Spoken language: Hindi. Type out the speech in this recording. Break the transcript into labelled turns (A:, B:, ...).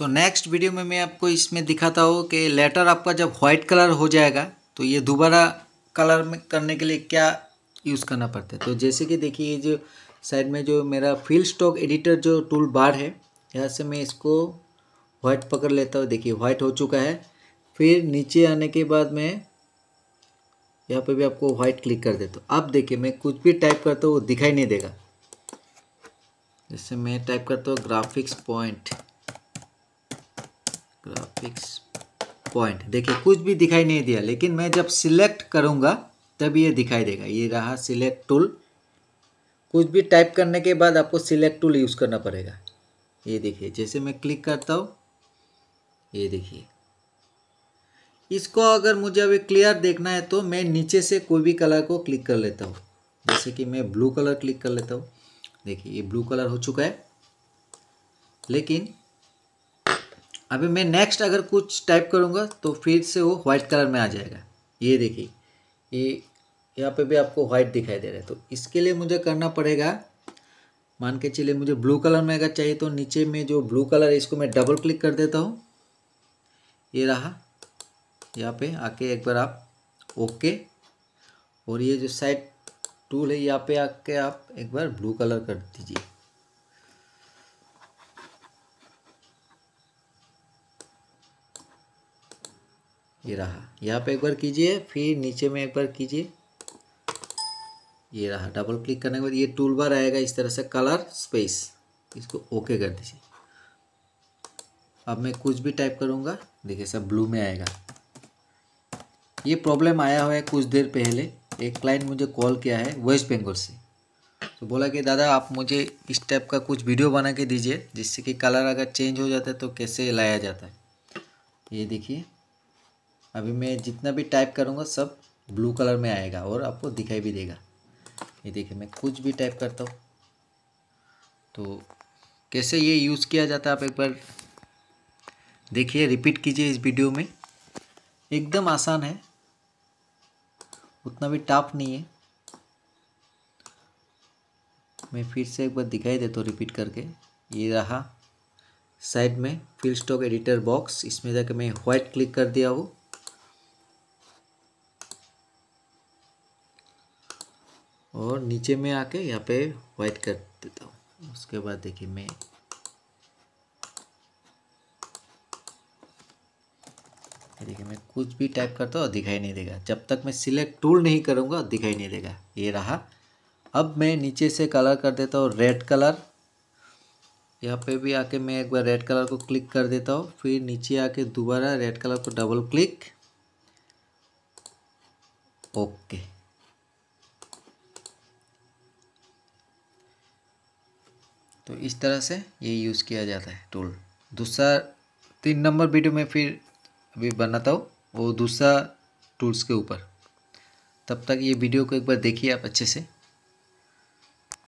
A: सो नेक्स्ट वीडियो में मैं आपको इसमें दिखाता हूँ कि लेटर आपका जब वाइट कलर हो जाएगा तो ये दोबारा कलर में करने के लिए क्या यूज़ करना पड़ता है? तो जैसे कि देखिए, ये जो साइड में जो मेरा फील स्टॉक एडिटर जो टूल बार है, यहाँ से मैं इसको वाइट पकड़ लेता हूँ। देखिए वाइट हो चुका है। फिर नीचे आने के बाद मैं यहाँ पे भी आपको वाइट क्लिक कर देता हूँ। अब देखिए, मैं कुछ भी टाइप करता हूँ, वो दिखाई नहीं देगा। जैसे मैं टाइप करता हूँ ग्राफिक्स पॉइंट ग्राफिक्स पॉइंट देखिए, कुछ भी दिखाई नहीं दिया, लेकिन मैं जब सिलेक्ट करूँगा, तब ये दिखाई देगा। ये रहा सिलेक्ट टूल कुछ भी टाइप करने के बाद आपको सिलेक्ट टूल यूज़ करना पड़ेगा। ये देखिए, जैसे मैं क्लिक करता हूँ, ये देखिए। इसको अगर मुझे अभी क्लियर देखना है तो मैं नीचे से कोई भी कलर को क्लिक कर लेता हूँ। जैसे कि मैं ब्लू कलर क्लिक कर लेता हूँ। देखिए, ये ब्लू कलर हो चुका है। लेकिन अभी मैं नेक्स्ट अगर कुछ टाइप करूँगा तो फिर से वो वाइट कलर में आ जाएगा। ये देखिए, ये यहाँ पे भी आपको वाइट दिखाई दे रहा है। तो इसके लिए मुझे करना पड़ेगा, मान के चलिए मुझे ब्लू कलर में अगर चाहिए तो नीचे में जो ब्लू कलर है, इसको मैं डबल क्लिक कर देता हूँ। ये रहा, यहाँ पे आके एक बार आप ओके और ये जो साइड टूल है, यहाँ पे आके आप एक बार ब्लू कलर कर दीजिए। ये रहा। यहाँ पे एक बार कीजिए, फिर नीचे में एक बार कीजिए। ये रहा। डबल क्लिक करने के बाद ये टूल बार आएगा इस तरह से कलर स्पेस इसको ओके कर दीजिए। अब मैं कुछ भी टाइप करूँगा, देखिए सब ब्लू में आएगा। ये प्रॉब्लम आया हुआ है कुछ देर पहले। एक क्लाइंट मुझे कॉल किया है वेस्ट बंगाल से। तो बोला कि, दादा, आप मुझे इस टाइप का कुछ वीडियो बना के दीजिए, जिससे कि कलर अगर चेंज हो जाता है तो कैसे लाया जाता है? ये देखिए। अभी मैं जितना भी टाइप करूँगा, सब ब्लू कलर में आएगा और आपको दिखाई भी देगा। ये देखिए, मैं कुछ भी टाइप करता हूँ। तो कैसे ये यूज़ किया जाता है, आप एक बार देखिए रिपीट कीजिए इस वीडियो में। एकदम आसान है। उतना भी टफ नहीं है। मैं फिर से एक बार दिखाई देता हूँ रिपीट करके। ये रहा साइड में फिल स्टॉक एडिटर बॉक्स इसमें जाकर मैं वाइट क्लिक कर दिया हूँ। और नीचे में आके यहाँ पे वाइट कर देता हूँ। उसके बाद देखिए मैं देखिए मैं कुछ भी टाइप करता हूँ, दिखाई नहीं देगा। जब तक मैं सिलेक्ट टूल नहीं करूँगा, दिखाई नहीं देगा। ये रहा। अब मैं नीचे से कलर कर देता हूँ रेड कलर यहाँ पे भी आके मैं एक बार रेड कलर को क्लिक कर देता हूँ, फिर नीचे आके दोबारा रेड कलर को डबल क्लिक ओके तो इस तरह से ये यूज़ किया जाता है टूल दूसरा तीन नंबर वीडियो में फिर अभी बनाता हूँ, वो दूसरा टूल्स के ऊपर। तब तक ये वीडियो को एक बार देखिए आप अच्छे से।